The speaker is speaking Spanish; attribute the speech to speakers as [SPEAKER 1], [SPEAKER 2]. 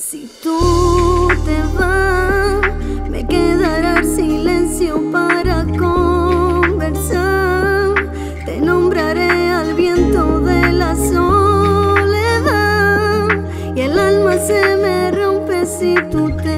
[SPEAKER 1] Si tú te vas, me quedará silencio para conversar. Te nombraré al viento de la soledad y el alma se me rompe si tú te